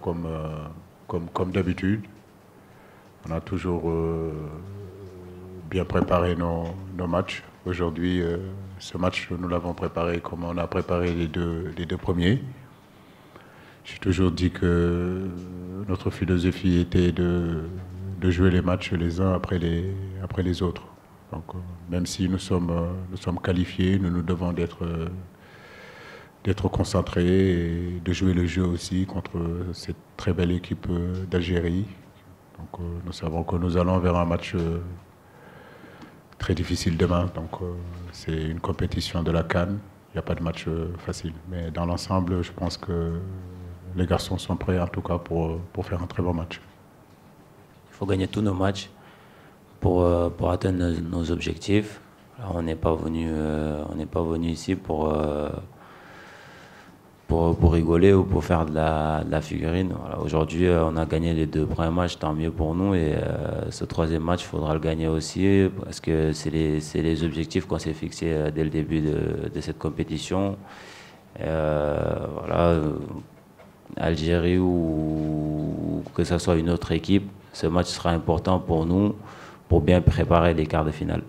Comme, euh, comme, comme d'habitude, on a toujours euh, bien préparé nos, nos matchs. Aujourd'hui, euh, ce match, nous l'avons préparé comme on a préparé les deux, les deux premiers. J'ai toujours dit que notre philosophie était de, de jouer les matchs les uns après les, après les autres. Donc, même si nous sommes, nous sommes qualifiés, nous nous devons d'être d'être concentrés et de jouer le jeu aussi contre cette très belle équipe euh, d'Algérie. Donc, euh, nous savons que nous allons vers un match euh, très difficile demain. Donc, c'est une compétition de la Cannes. Il n'y a pas de match facile. Mais dans l'ensemble, je pense que les garçons sont prêts en tout cas pour, pour faire un très bon match. Il faut gagner tous nos matchs pour, pour atteindre nos, objectifs. On n'est pas venu, on n'est pas venu ici pour, rigoler ou pour faire de la, figurine. Aujourd'hui, euh, on a gagné les deux premiers matchs, tant mieux pour nous. Et euh, ce troisième match, il faudra le gagner aussi parce que c'est les, objectifs qu'on s'est fixés euh, dès le début de, cette compétition. Voilà, Algérie ou que ce soit une autre équipe, ce match sera important pour nous pour bien préparer les quarts de finale.